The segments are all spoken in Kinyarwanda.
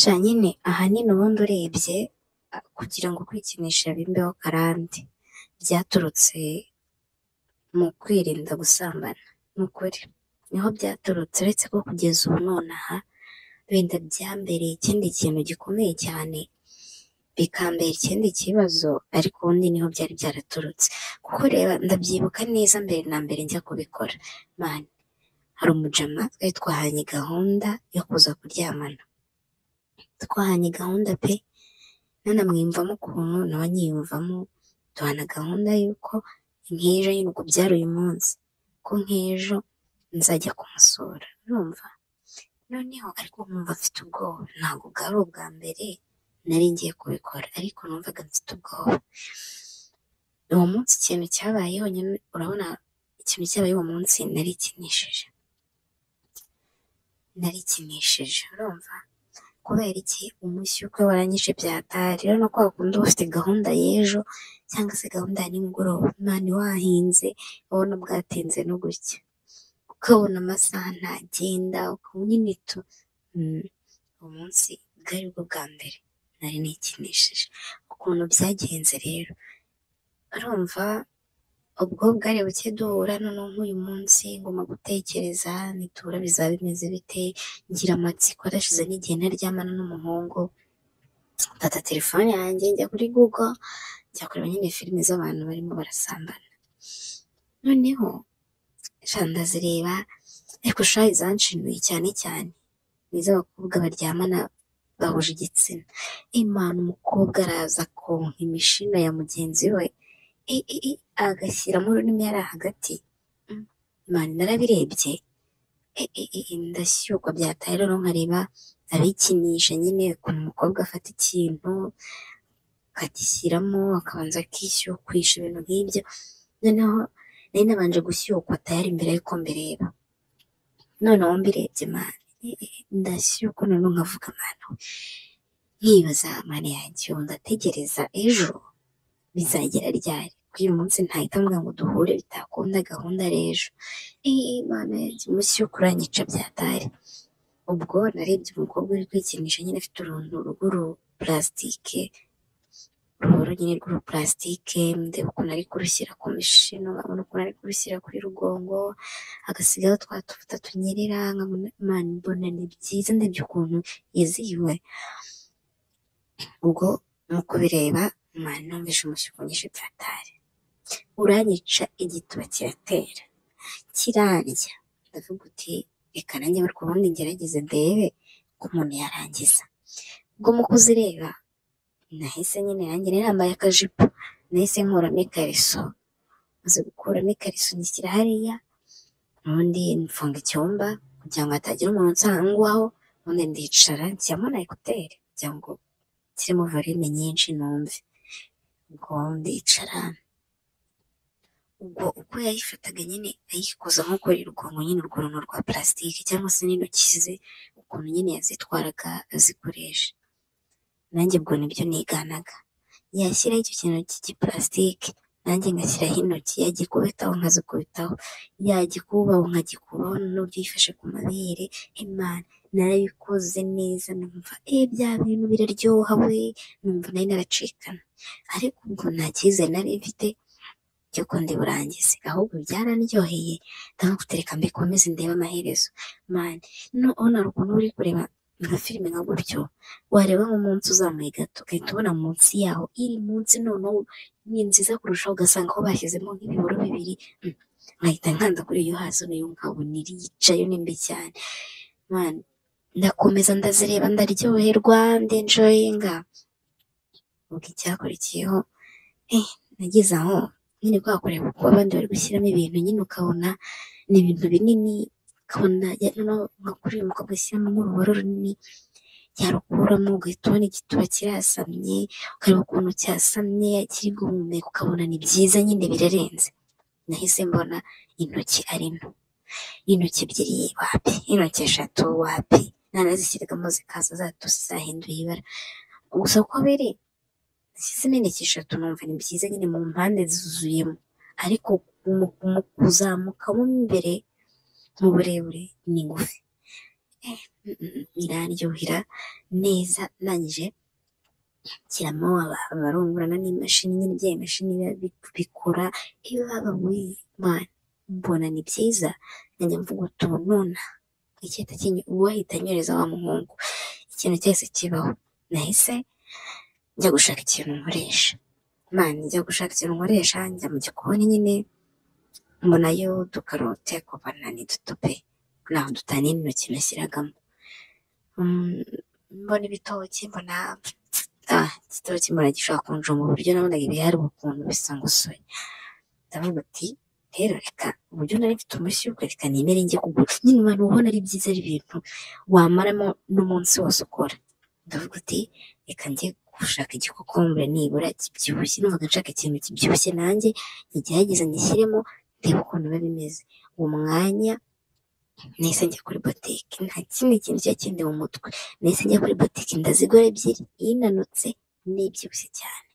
sha nyine ahanini ubundi urebye a- kugira ngo kwikinisha bimbeho karande. Byaturutse mu kwirinda gusambana ni ukuri ni ho byaturutse uretse ko kugeza ubu nonaha wenda byambereye ikindi kintu gikomeye cyane bikambera ikindi kibazo ariko ubundi ni ho byari byaraturutse. Kuko reba ndabyibuka neza mbere na mbere njya kubikora. Mani hari umujama twari twahanye gahunda yo kuza kuryamana. Twahanye gahunda pe. Nanamwiyumvamo ukuntu nawe anyiyumvamo duhana gahunda y'uko nk'ejo nyine ubwo byari uyu munsi. Ko nk'ejo nzajya kumusura. Urumva noneho ariko nkumva mfite ubwoba. Ntabwo bwari ubwa mbere nari ngiye kubikora. Ariko numvaga mfite ubwoba. Uwo munsi ikintu cyabayeho urabona ikintu cyabaye uwo munsi narikinishije. Narikinishije. Urumva kubera iki? Umushyukwe waranyishe byatari rero no kwa kundi ufite gahunda y'ejo cyangwa se gahunda ya nimugoroba. Imana wahinze ubona bwatinze no gucya ukabona amasaha ntagenda ukabona inito. Mm, uwo munsi bwari bwo bwa mbere. Nari nikinishije. Ukuntu byagenze rero. Urumva ubwo bwari buke duhura noneho nk'uyu munsi ngomba gutekereza nitura bizaba bimeze bite ngira amatsiko arashize n'igihe ntaryamana n'umuhungu mfata telefone yanjye njya kuri google njya kureba nyine filime z'abantu barimo barasambana. Noneho ndazireba ariko sha izanshinuye cyane cyane ni iz'abakobwa baryamana bahuje igitsina. Imana umukobwa araza konka imishino ya mugenzi we. I, i, i, agashyiramo ururimi yari hagati. Mm, imana narabirebye. Ndashyukwa byataye rero nkareba abikinisha nyine umukobwa afata ikintu akagishyiramo akabanza akishyukwisha ibintu nk'ibyo. Noneho nari nabanje gushyukwa tayari imbere y'uko mbireba. Noneho mbirebye mani e, ndashyukwa noneho nkavuga mana nkibaza mani yanjye ubu ndategereza ejo bizagera ryari? Ko uyu munsi ntahita mbwa ngo duhure bitakunda gahunda ari ejo eee mana yanjye umushyuko uranyica byatari. Ubwo narebye umukobwa uri kwikinisha nyine afite uruntu rw'uru purasitike uruhoro nyine rw'uru purasitike ndeba ukuntu ari kurushyira ku mishino nkabona ukuntu ari kurushyira kuri rugongo agasigaho twa tuvuta tunyerera nkabona imana mbona ni byiza ndebye ukuntu yizihiwe. Ubwo mu kubireba imana numvise umushyuko nyinshi byatari. Uranyica igituba kiratera. Kirandya ndavuga uti reka nanjye ariko ubundi ngerageze ndebe ko umuntu yarangiza. Ubwo mu kuzireba nahise nyine nanjye nari nambaye akajipo nahise nkuramo ikariso maze gukuramo ikariso ngishyira hariya ubundi mfunga icyumba kugira ngo hatagira umuntu nsangwaho ubundi ndicara nshyiramo na ekuteri kugira ngo kirimo volume nyinshi numve. Ubwo ndicara ubwo uko yayifataga nyine ayikoza nko kuri rugongo nyine urwo runtu rwa purasitike cyangwa se n'intoki ze ukuntu nyine yazitwaraga azikoresha. Nanjye ubwo ni byo niganaga. Yashyiraho icyo kintu cy'igipurasitike nanjye ngashyiraho intoki yagikubitaho nkazikubitaho. Yagikubaho nkagikubaho n'uburyo yifashe ku mabere. Imana narabikoze neza numva eh bya bintu biraryoha we. Numva nari naracikana. Ariko ubwo nta cyizere nari mfite cy'uko ndi burangize ahubwo byarandyoheye ndavuga uti reka mbikomeze ndebe amaherezo. Mani noneho hari ukuntu uri kureba nka filime nka gutyo wareba nk'umunsi uzamuye gato ugahita ubona munsi yaho iri munsi noneho ni nziza kurushaho ugasanga aho bashyizemo nk'ibiburo bibiri. Mm, nkahita nkanda kuri iyo hasi na yo nkabona iricayo ni mbi cyane. Mani ndakomeza ndazireba ndaryoherwa ndenjoyinga ubwo icyakurikiyeho eh nageze aho. Nyine kwa kureba uko abandi bari gushyiramo ibintu nyine ukabona ni ibintu binini ukabona nka kuri uyu mukobwa ashyiramo nk'urubaro runini yarukuramo ugahita ubona igituba kirasamye ukareba ukuntu cyasamye kiri guhumeka ukabona ni byiza nyine birarenze. Nahise mbona intoki ari nto. Intoki ebyiri wapi? Intoki eshatu wapi? Nanazishyiragamo zikaza zatose zahinduye ibara. Gusa uko biri nashyizemo intoki eshatu numva ni byiza nyine mu mpande zuzuyemo. Ariko mu mu kuzamukamo mo imbere mu burebure ni ngufi. Eh, biraryohera neza ndangije nshyiramo aba- abarungurana n'imashini nyine bya imashini biba bi- bikora iyo haba wimana mbona ni byiza. Nkajya mvuga utu nona kinyu uwahita anyereza wa muhungu. Ikintu cyose kibaho. Nahise njya gushaka ikintu nkoresha. Mani njya gushaka ikintu nkoresha njya mu gikoni nyine mbonayo udukarote kubana ni duto pe naho dutaniye n'intoki nashyiragamo. Mm, mbona ibitoki mbona ah igitoki mbona gishobora kunjuma uburyo nabonaga ibihari ukuntu bisa ngo soya ndavuga ati rero reka uburyo nari mfite umushyuko reka nemere njye kugura. Nyine abantu ubona ari byiza ari ibintu wamaramo n'umunsi wose ukora. Ndavuga ati reka njye gushaka igikokombure nibura kibyibushye numvaga nshaka ikintu kibyibushye nanjye nkigerageza ngishyiremo ndebe ukuntu biba bimeze. Uwo mwanya nahise njya kuri botike nta kindi kintu cya kindi mu mutwe. Nahise njya kuri botike ndazigura ebyiri inanutse n'ibyibushye cyane.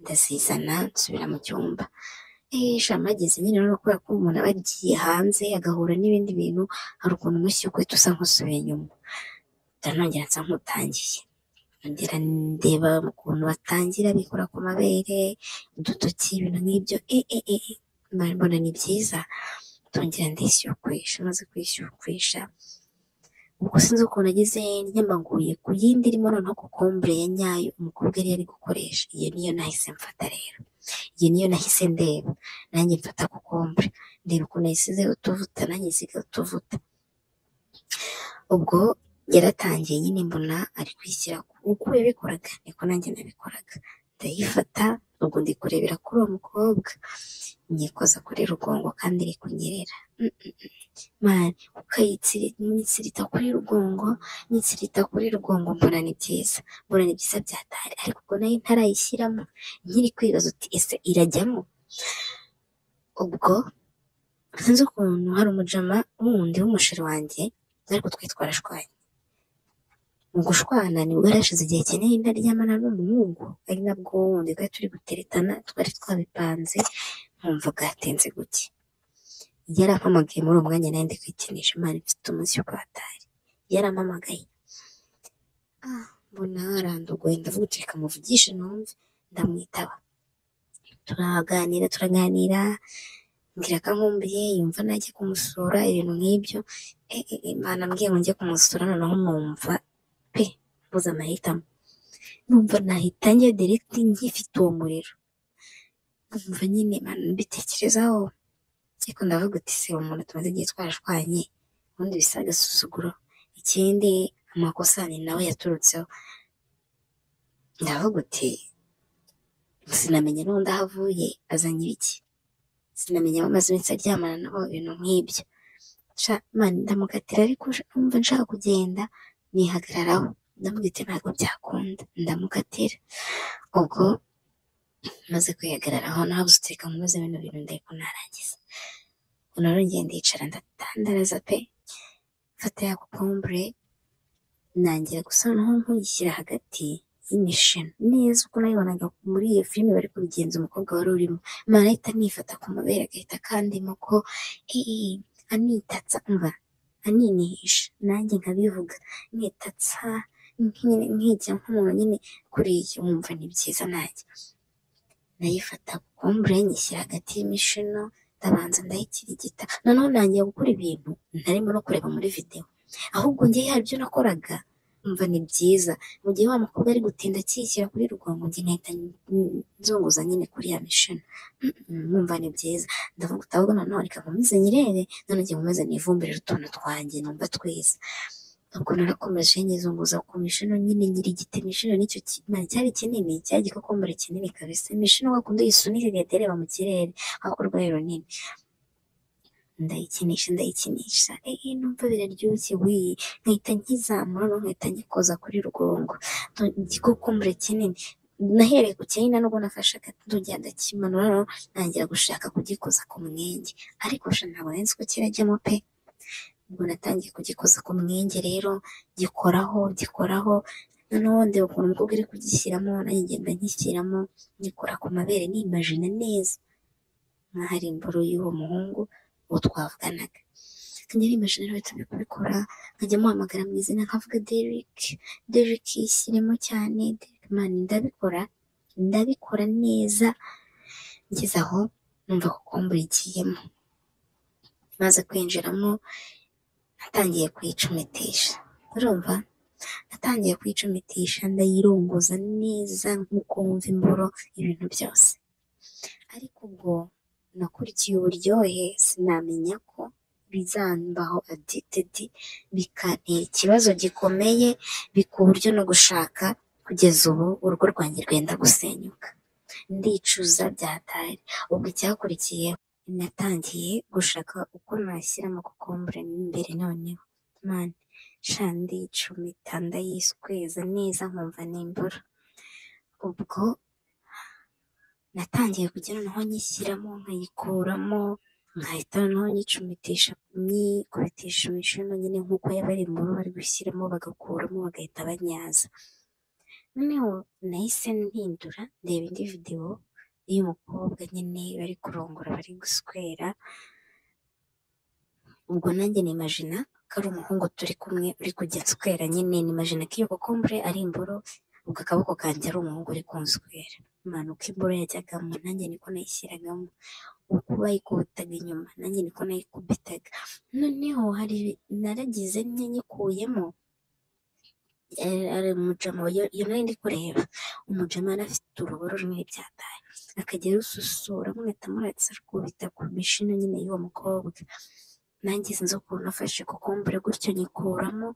Ndazizana nsubira mu cyumba. Eh shamageze nyine rero kubera ko umuntu aba agiye hanze agahura n'ibindi bintu hari ukuntu umushyuko uhita usa nk'usubiye inyuma. Ndanongera nsa nk'utangiye. Nongera ndeba ukuntu batangira bikora ku mabere udutoki ibintu nk'ibyo. Eh eh eh eh. mbona ni byiza. Ndongera ndishyukwisha maze kwishyukwisha. Ubwo sinzi ukuntu ageze nyambaguye ku yindi irimo noneho kokombure ya nyayo umukobwa yari ari gukoresha. Iyo niyo nahise mfata rero. Iyo niyo nahise ndeba. Nanjye mfata kokombure ndeba ukuntu yasizeho utuvuta nanjye nsigaho utuvuta. Ubwo yaratangiye nyine mbona ari kwishyira uko yabikoraga niko nanjye nabikoraga. Ndayifata ubwo ndi kurebera kuri uwo mukobwa. Nyikoza kuri rugongo kandi iri kunyerera mani ukayitsirita kuri rugongo nyitsirita kuri rugongo mbona ni byiza. Mbona ni byiza byatari ariko ubwo na yo ntarayishyiramo. Nkiri kwibaza uti ese irajyamo? Ubwo sinzi ukuntu hari umujama wundi w'umusheri wanjye ariko twe twarashwanye mu gushwana ni bwo yari hashize igihe kinini ntaryamana n'umuhungu. Ari nabwo wundi twari turi guteretana twari twabipanze nkumva bwatinze guke yarampamagaye muri uwo mwanya nari ndi kwikinisha imana mfite umunsi wo kuhatari yarampamagaye ah mbona arandogoye ndavuga uti reka muvugishe numve. Ndamwitaba. Turaganira turaganira. Mbwira ko ankumbuye yumva najya kumusura ibintu nk'ibyo. Eh, eh, eh, Imana mbwiye ngo njye kumusura noneho numva mbuze amahitamo. Numva nahita njya direct ngifite uwo muriro. Numva nyine mbitekerezaho. Ariko ndavuga uti se umuntu tumaze igihe twarashwanye ubundi bisa agasuzuguro. Ikindi amakosa ni nawe yaturutseho. Ndavuga uti sinamenya n'undi aho avuye azanye ibiki? Sinamenya abamaze iminsi aryamana nabo ibintu nk'ibyo. Ndamukatira ariko numva nshaka kugenda nihagararaho. Ati ntabwo byakunda ndamukatira ubwo maze kwihagararaho nabuze uteka nkomeze bino bintu ndeko narangiza. Ubwo narongeye ndicara ndatandaraza pe mfata ya kokombure nangira gusa noneho nkuyishyira hagati y'imishino. Neza uko nayibonaga muri iyo filime bari kubigenza umukobwa wari urimo. Imana ahita ku mabere agahita akandimo ko eh, anitatsa mva aninihisha nanjye nkabivuga. Nitatsa nkine- nkijya nk'umuntu nyine kuriya wumva ni byiza nanjye ndayifata kokombure nyishyira hagati y'imishino ndabanza ndayikirigita noneho nangiye gukora ibintu ntarimo no kureba muri videwo ahubwo njye hari ibyo nakoraga umva ni byiza mu gihe wa mukobwa ari gutinda akishyira kuri rugongo njye nkahita nzunguza nyine kuri ya mishino numva ni byiza ndavuga ahubwo noneho reka nkomeze nyirebe none njye nkomeze nivumbirire utuntu twanjye numva twiza ubwo narakomeje nyizunguza ku mishino nyine nyirigita imishino ni cyo kimana cyari kinini cyari igikokombure kinini kabisa. Imishino wakunda uyisunika igahita ireba mu kirere aho urwaye runini. Ndayikinisha ndayikinisha. Eh numva biraryoshye we nkahita nkizamura no nkahita ngikoza kuri rugongo. No- igikokombure kinini. Nahereye ku kinini nubwo nafashe akatujya ndakimanura noneho ntangira gushaka kugikoza ku mwenge. Ariko sha ntabwo nzi ko kirajyamo pe. Ubwo natangiye kugikoza ku mwenge rero gikoraho gikoraho. Noneho ndeba ukuntu umukobwa uri kugishyiramo nanjye ngenda nkishyiramo ngikora ku mabere nimajina neza. Nk'aho ari imboro y'uwo muhungu uwo twavuganaga. Nkajya nimashini rero turi kubikora nkajya muhamagara mu izina nkavuga Derek Derek yishyiremo cyane Derek man ndabikora ndabikora neza. Ngeze aho numva kokombure igiyemo maze kwinjiramo natangiye kuyicumitisha urumva? Natangiye kuyicumitisha ndayirongoza neza nk'uko wumva imboro ibintu byose. Ariko ubwo nakurikiye uburyohe sinamenya ko bizambaho addicted bikantera ikibazo gikomeye bika uburyo no gushaka kugeza ubu urugo rwanjye rwenda gusenyuka. Ndicuza byatari ubwo icyakurikiyeho natangiye gushaka uko nashyiramo kokombure imbere noneho. Mani sha ndicumita ndayisweza neza nkumva nimbura. Ubwo natangiye kugira noneho nyishyiramo nkayikuramo nkahita noneho nyicumitisha nyikubitisha imishino nyine nk'uko yaba ari imboro bari gushyiramo bagakuramo bagahita banyaza. Noneho nahise mpindura ndeba indi videwo y'umukobwa nyine bari kurongora bari guswera. Ubwo nanjye nimajina ko ari umuhungu turi kumwe uri kujya nswera nyine. Nimajina ko iyo kokombure ari imboro ubwo akaboko kanjye ari umuhungu uri kunswera manu uko imboro yajyagamo nanjye niko nayishyiragamo. Uko bayikubitaga inyuma nanjye niko nayikubitaga. Noneho hari naragize nyikuyemo umujama iyo nari ndi kureba. Umujama yari afite uruhu runini byataye akajya rususura mwita muratse rwubita ku mishino nyine y'uwo mukobwa. Nanjye sinzi ukuntu nafashe kokombure gutyo nyikuramo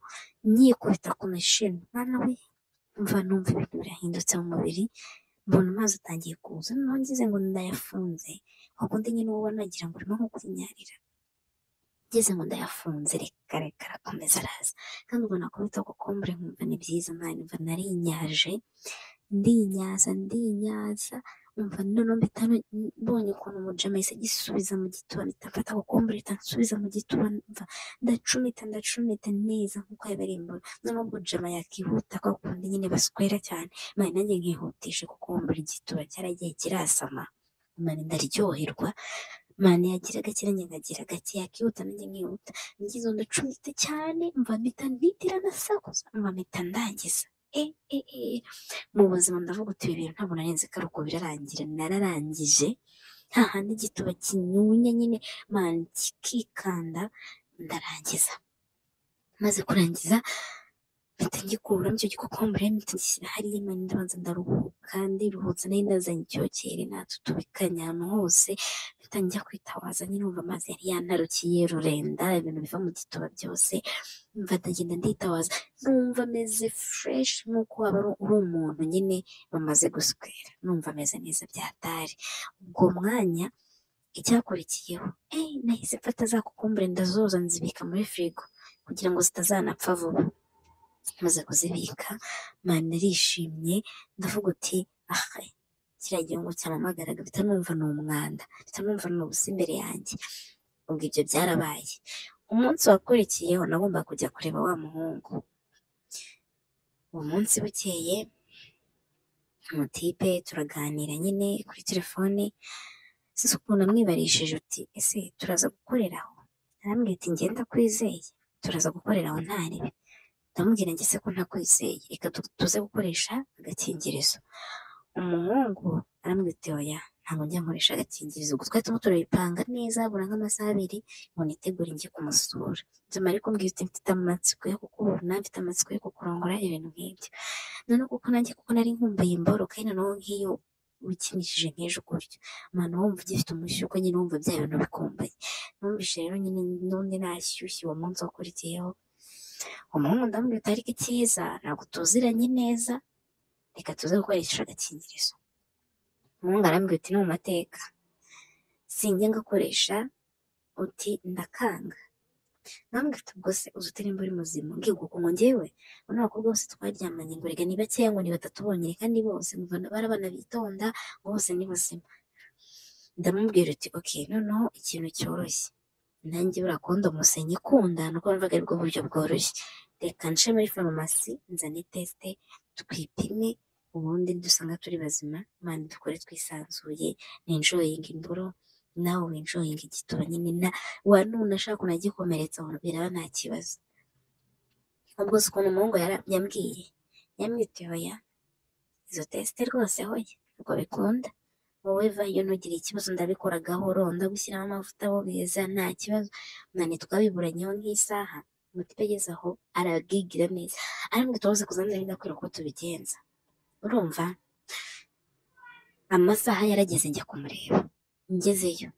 nyikubita ku mishino mwana we mva numva ibintu birahindutse mu mubiri mbona amazi atangiye kuza noneho ngize ngo ndayafunze. Wakundi nyine uba nagira ngo urimo nko kunyarira ngeze ngo ndayafunze reka reka arakomeza araza. Kandi ubwo nakubita kokombure nkumva ni byiza mwana mva narinyaje ndinyaza ndinyaza umva noneho mpita mbonye ukuntu umujama yahise agisubiza mu gituba mpita mfata kokombure mpita nsubiza mu gituba mva ndacumita ndacumita neza nk'uko imboro noneho ubwo jama yakihuta kwa kundi nyine baswera cyane. Mani nanjye nkihutisha kokombure igituba cyaragiye kirasama. Mani ndaryoherwa mani yagira gake nanjye nkagira gake. Yakihuta nanjye nkihuta. Ngize ndacumita cyane mva mpita ntitira nasakuza mva mpita ndangiza. Mu buzima ndavuga uti ibi bintu ntabwo narenze ko ari uko birarangira. Nararangije. Hahandi igituba kinyunya nyine. Mani kikikanda ndarangiza. Maze kurangiza mpita ngikuramo icyo gikokombure mpita ngishyira hariya mani ndabanza ndaruhuka ndiruhutse nari ndazanye icyokere natutubikanye ahantu hose. Mpita njya kwitawaza nyine numva amazi yari yantarukiye rurenda ibintu biva mu gituba byose mva ndagenda nditawaza numva ameze fureshi nk'uko waba uri umuntu nyine bamaze guswera. Numva ameze neza byatari ubwo mwanya icyakurikiyeho eh nahise mfata za kokombure ndazoza nzibika muri firigo kugira ngo zitazanapfa vuba. Maze kuzibika. Mani narishimye ndavuga uti aha kiriya gihungu cyamamagaraga mpita numva ni umwanda mpita numva ni ubusa imbere yanjye. Ubwo ibyo byarabaye. Umunsi wakurikiyeho nagomba kujya kureba wa muhungu. Uwo munsi bukeye umutipe turaganira nyine kuri telefone. Sinzi ukuntu amwibarishije uti ese turaza gukorera aho? Arambwira ati ngenda kwizeye. Turaza gukorera aho ntaribe ndamubwira njye se ko ntakwizeye reka tuze gukoresha agakingirizo. Umuhungu arambwira ati oya ntabwo njya nkoresha agakingirizo ubwo twari turimo turabipanga neza habura nk'amasaha abiri ngo nitegure njye kumusura. Nzima ariko mbwira uti mfite amatsiko yo kukubona mfite amatsiko yo kukurongora ibintu nk'ibyo. Noneho kuko nanjye kuko nari nkumbuye imboro kandi noneho nk'iyo wikinishije nk'ejo gutyo mwana wumva ugifite umushyuko nyine wumva bya bintu bikumbaye. Numvise rero nyine n'undi nashyushye uwo munsi wakurikiyeho umuhungu ndamubwira ati ariko icyiza ntabwo tuziranye neza reka tuze gukoresha agakingirizo. Umuhungu arambwira uti no mu mateka. Sinjya ngakoresha uti ndakanga. Ati ubwo se uzi utari uri muzima mbwirwa ukuntu ngewe ubona abakobwa bose twaryamanye ngo reka ni bakeya ngo ni batatu bonyine kandi bose mubona bari abana bitonda bose ni buzima ndamubwira uti ok noneho ikintu cyoroshye. Nanjye buriya kondo musenyi ikunda ni uko mvaga ari bwo buryo bworoshye. Reka nce muri farumasi nzane tesite twipime ubundi dusanga turi bazima. Mani dukore twisanzuye. Ninjoyinga imboro nawe winjoyinga igituba nyine. Na wa nunashaka unagikomeretsa biraba nta kibazo. Ubwo si ukuntu umuhungu yambwiye. Yambwiye oya izo tesite rwose hoya ntabwo bikunda. Wowe vayo ntugire ikibazo ndabikora gahoro ndagushyiramo amavuta aho beza nta kibazo. Nani twabiburanyeho nk'isaha umutipe ageze aho aragigira neza. Arambwira tubaze kuzanira ndakwira uko tubigenza. Urumva amasaha yarageze njya kumureba. Ngezeyo.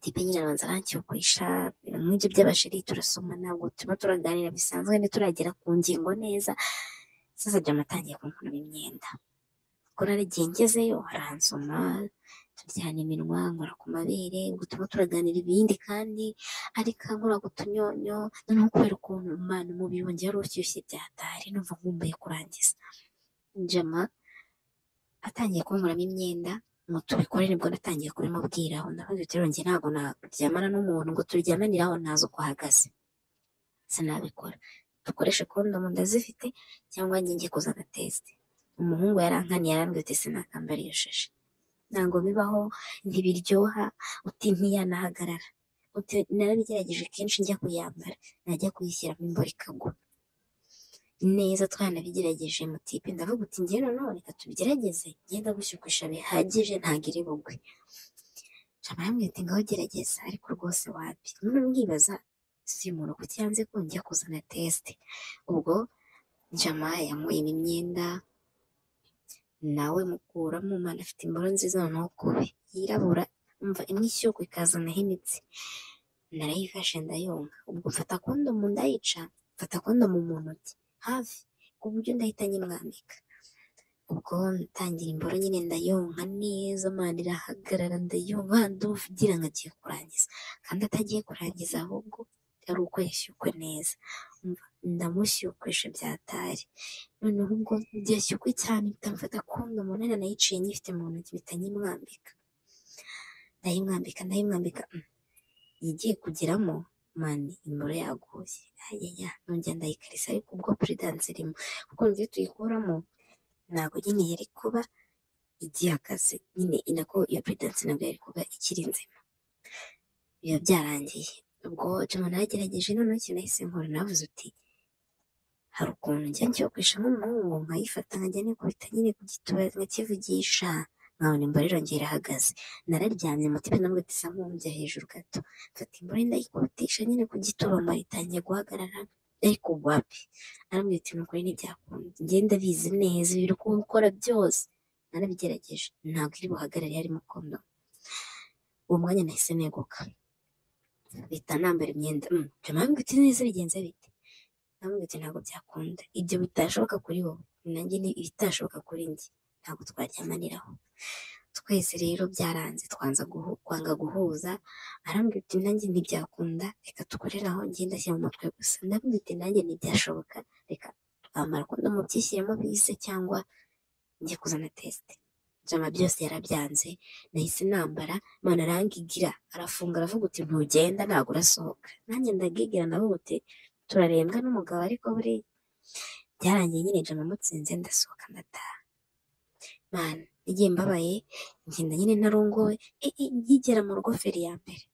Tipe nyine arabanza aranshyukwisha nk'ibyo by'abashiri turasoma ntabwo turimo turaganira bisanzwe ntituragera ku ngingo neza. Sasa jama atangiye imyenda. Ubwo naragiye ngezeyo aransoma turyana iminwa nkora ku mabere turimo turaganira ibindi kandi ariko ankora ku tunyonyo noneho kubera ukuntu umwana umubiri wanjye wari ushyushye byatari numva nkumbuye kurangiza. Jama atangiye kunkuramo imyenda ngo tubikore ni bwo natangiye kubimubwiraho. Ndavuga ati rero njye ntabwo naryamana n'umuntu ngo turyamaniraho ntazi uko ahagaze sinabikora dukoreshe kondomu ndazifite cyangwa njye njye kuzana tesite umuhungu yarankaniye arambwira ati sinakambara iyo shashi ntabwo bibaho ntibiryoha uti ntiyanahagarara. Narabigerageje kenshi njya kuyambara najya kuyishyiramo imboro ikagwa neza twanabigerageje mutipe ndavuga uti njye noneho reka tubigerageze ngenda gushyukwisha bihagije ntabwo iri bugwe. Jama yambwira ati ngaho gerageza ariko rwose wapi? None mwibaza si umuntu kuki yanze ko njya kuzana tesite ubwo jama yamuyemo imyenda nawe mukuramo umwana afite imboro nziza noneho kubi yirabura umva imwe ishyuka ikazanaho imitsi narayifashe ndayonka. Ubwo mfata kondomu ndayica mfata kondomu mu ntoki hafi. Ku buryo ndahita nyimwambika ubwo ntangira imboro nyine ndayonka neza mwana irahagarara ndayonka ndugira ngo agiye kurangiza. Kandi atagiye kurangiza ahubwo ari uko yashyukwe neza. Umva? Ndamushyukwisha byatari noneho ubwo byashyukwe cyane mpita mfata kondomu none nayiciye nyifite mu ntoki mpita nyimwambika ndayimwambika ndayimwambika mm. igiye kugeramo mani imboro yaguye. Ayaya nongera ndayikarisa ariko ubwo puridanse irimo. Kuko iyo tuyikuramo ntabwo nyine yari kuba igihagaze nyine inako iyo puridanse ntabwo yari kuba ikiri nzima. Biba byarangiye. Ubwo jama nagerageje noneho ikintu nahise nkora. Navuze uti hari ukuntu njya nshyokwisha nk'umuhungu nkayifata nkajya nikubita nyine ku gituba nkakivugisha. Nkabona imboro irongera irahagaze nararyamye mutipe nabwo ati sa nk'ujya hejuru gato. Mfata imboro ndayikubitisha nyine ku gituba mara itangiye guhagarara ariko wapi arambwira ati nukuri ntibyakunda ngenda bizi neza ibiri gukora byose. Narabigerageje ntabwo iri buhagarare harimo kondomu uwo mwanya nahise neguka. Bita nambara imyenda. Mm. jama yambwira ati neza bigenze bite? Namubwira ati ntabwo byakunda. Ibyo bitashoboka kuri wowe nanjye ni ibitashoboka kuri njye. Ntabwo twajyamaniraho twese rero byaranze kwanga guhuza. Arambwira ati nanjye ntibyakunda reka dukorere aho ashyira mu mutwe gusa. Ndabwira ati nanjye ntibyashoboka reka twamara kondomu byishyiremo bise cyangwa njye kuzana tesite jama byose yarabyanze nahise nambara mana arangigira arafunga aravuga uti ntugenda ntabwo urasohoka nanjye ndagigira ndavuga uti turarembwa n'umugabo ariko buriya byarangiye nyine jama mutsinze ndasohoka ndataha. Mana igihe mbabaye ngenda nyine narongowe e, e, nkigera mu rugo feri ya mbere.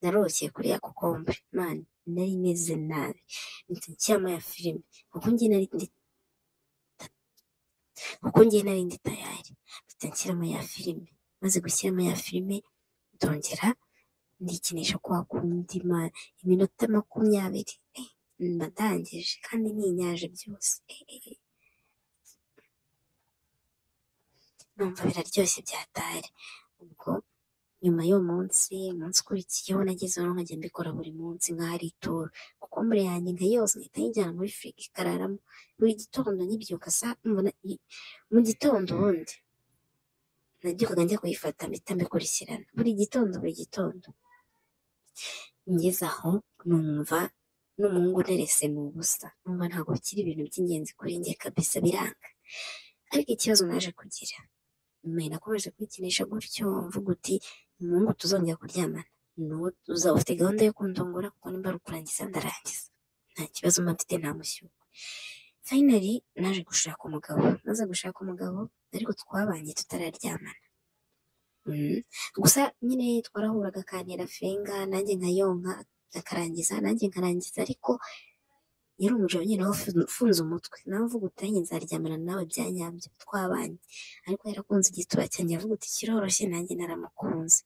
Narokeye kuri ya kokombure mana nari meze nabi. Mpita nshyiramo ya filime kuko njye nari ndi kuko njye nari ndi tayari. Mpita nshyiramo ya filime maze gushyiramo ya filime ndongera ndikinisha kwa kundi iminota makumyabiri. Eh, mba ndangije kandi ninyaje byose. Eh, eh, eh. numva biraryoshye byatari. Ubwo nyuma y'uwo munsi umunsi ukurikiyeho nagezeho nkajya mbikora buri munsi nk'aho ari ituro. Kokombure yanjye nkayose nkahita nyijyana muri firigo ikararamo. Buri gitondo nkibyuka saa mu gitondo ubundi nabyukaga njya kuyifata mpita mbikurikirana. Buri gitondo buri gitondo. Ngeze aho numva n'umuhungu nerese ni ubusa numva ntabwo bikiri ibintu by'ingenzi kuri njye kabisa biranga. Ariko ikibazo naje kugira nyuma nakomeje kwikinisha gutyo mvuga uti umuhungu tuzongera kuryamana. N'uwo uzaba ufite gahunda yo kundongora kuko nimba ari ukurangiza ndarangiza. Nta kibazo mba mfite nta mushyuko. Fayinali naje gushaka umugabo. Maze gushaka umugabo ariko twabanye tutararyamana. Gusa nyine twarahuraga akantera fenga nanjye nkayonka akarangiza nanjye nkarangiza ariko yari umugabo nyine ufunze umutwe. Nawe uvuga uti nanjye nzaryamana nawe bya nyabyo twabanye. Ariko yarakunze igituba cyanjye avuga uti kiroroshye nanjye naramukunze.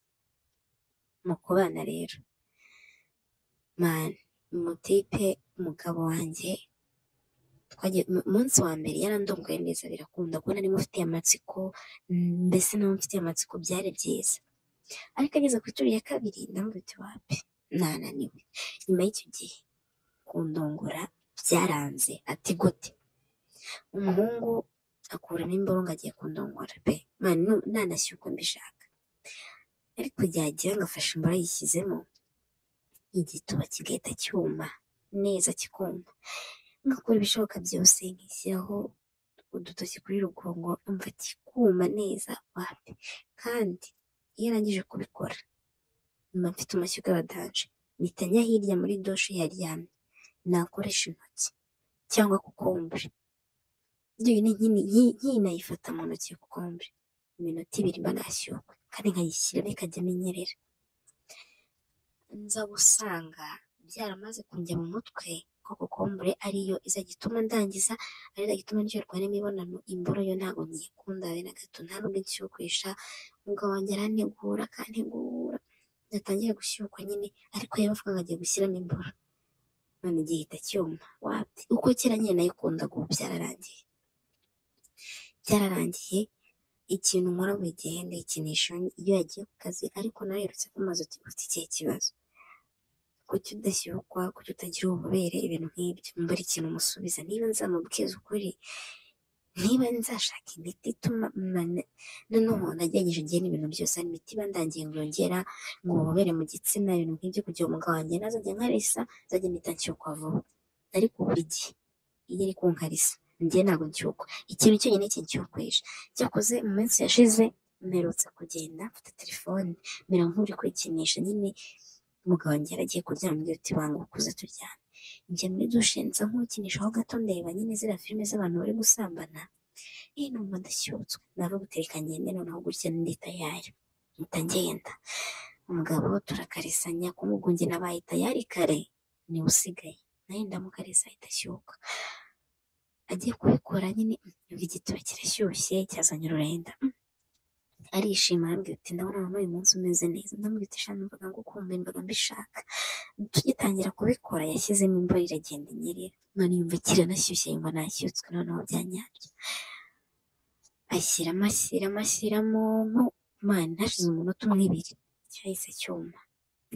Mu kubana rero. Mani umutipe umugabo wanjye twagiye mu- umunsi wa mbere yarandongoye neza birakunda kuko nari mufitiye amatsiko mbese nawe mfitiye amatsiko byari byiza. Ariko ageze ku ituru ya kabiri ndamubwira uti wapi? Nananiwe. Nyuma y'icyo gihe kundongora byaranze ati gute? Umuhungu akuramo imborongo agiye kundongora pe! Nanashye uko mbishaka. Ariko yagira ngo afashe imboro yishyizemo igituba kigahita cyuma neza kikumva ngakora ibishoboka byose nkishyiraho udutoki kuri rugongo umva kikuma neza wapi? Kandi iyo arangije kubikora mba mfite amashyiga ya danje mpita njya hirya muri doshe yaryamye nakoresha intoki cyangwa kokombure nkinayifata mu ntoki kokombure iminota ibiri mba nashyukwe kandi nkayishyiramo ikajyamo inyerera nza gusanga byaramaze kunjya mu mutwe ko kokombure ariyo izajya ituma ndangiza ari izajya ituma ndyoherwa n'imibonano imboro yo ntabwo nyikunda habe na gato nta nubwo inshyukwisha umugabo wanjye arantegura akantegura natangiye gushyukwa nyine ariko yabavuga ngo agiye gushyiramo imboro. None gihita cyuma wapi uko kera nyine nayikundaga ubu byararangiye. Byararangiye ikintu nkora buri gihe ndayikinisha iyo yagiye ku kazi ariko nawe yerutse kumaze uti ufite ikihe kibazo. Kuki udashyukwa kuki utagira ububobere? Ibintu nk'ibyo mba ari ikintu umusubiza. Niba nzamubwiza ukuri niba nzashaka imiti ituma noneho nagerageje igihe n'ibintu byose hari imiti iba ndangiye ngo yongera ngo ububobere mu gitsina ibintu nk'ibyo kugira ngo umugabo wanjye nazajya nkarisa nzajya mpita nshyukwa vuba. Ariko buri gihe iyo ari kunkarisa njye ntabwo nshyukwa. Ikintu cyonyine kinshyukwisha cyakoze mu minsi yashize mperutse kugenda mfite telefone. Mera nk'uri kwikinisha nyine umugabo wanjye yaragiye kuryama mbwira uti banga ukuze turyame njya muri dushe nza nk'ukinishaho gato ndeba nyine ziriya filime z'abantu bari gusambana. Eh numva ndashyutswe nava gutereka ngende noneho gutya ndi tayari mpita ngenda. Umugabo turakarisanya kumugunge nabaye tayari kare. Niwe usigaye. Nawe ndamukarisa ahita ashyuka agiye kubikora nyine. Yumva igituba kirashyushye cyazanye ururenda. Mm. Arishima arambwira ati ndabona none uyu munsi umeze neza ndamubwira ati shana mvuga ngo ukumva mbaga mbishaka. Tugitangira kubikora yashyizemo imvura iragenda inyerera. None yumva kiranashyushye yumva nashyutswe noneho byanyabyo ashyiramo ashyiramo ashyiramo nko mani hashize umunota umwe ibiri. Cyahise cyuma.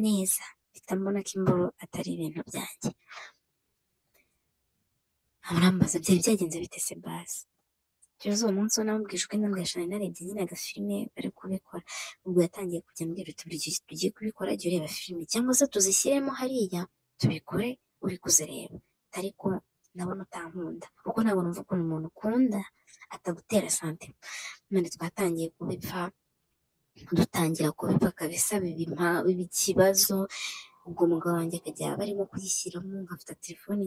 Neza. Mpita mbona ko imboro atari ibintu byanjye. Amurambaza byari byagenze bite se basi Kugeza uwo munsi namubwije nari narebye nyine agafilime bari kubikora. Ubwo yatangiye kujya ambwira uti buri gihe tugiye kubikora jya ureba filime cyangwa se tuzishyiremo hariya tubikore uri kuzireba ariko ndabona utankunda kuko ntabwo numva ukuntu umuntu ukunda atagutera santima none twatangiye kubipfa dutangira kubipfa kabisa biba ikibazo. Ubwo umugabo wanjye akajya barimo kuyishyiramo nkafata telefone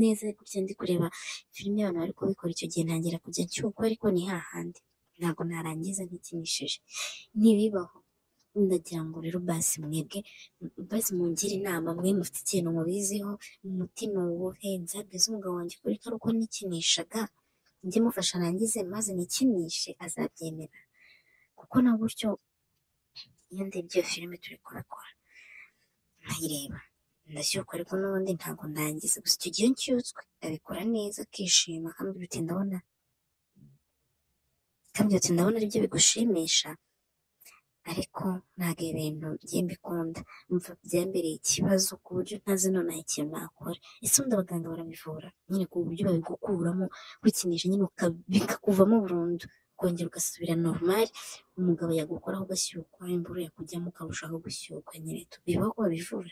neza gutya ndi kureba filime y'abantu bari kubikora icyo gihe ntangira kujya nshyukwa ariko ni hahandi ntabwo narangiza ntikinishije. Ntibibaho. Ndagira ngo rero basi mwebwe basi mungire inama mwe mufite ikintu mubiziho umutima wuhe nzabwize umugabo wanjye kuri ko ari uko nikinishaga. Njye mufasha arangize maze nikinishe azabyemera. Kuko na gutyo iyo ndebye iyo filime turi kubikora nkayireba ndashyukwa ariko n'ubundi ntabwo ndangiza. Gusa icyo gihe nshyutswe abikora neza akishima akambwira uti ndabona akambwira uti ndabona ari byo bigushimisha ariko ntabwo ibintu bye mbikunda mva byambereye ikibazo ku buryo ntazi nonaha ikintu nakora. Ese ubundi abaganga barabivura nyine ku buryo babigukuramo kwikinisha nyine bikakuvamo burundu. Ukongera ugasubira normal umugabo yagukoraho ugashyukwa imburu yakujyamo ukarushaho gushyukwa nyine bibaho babivura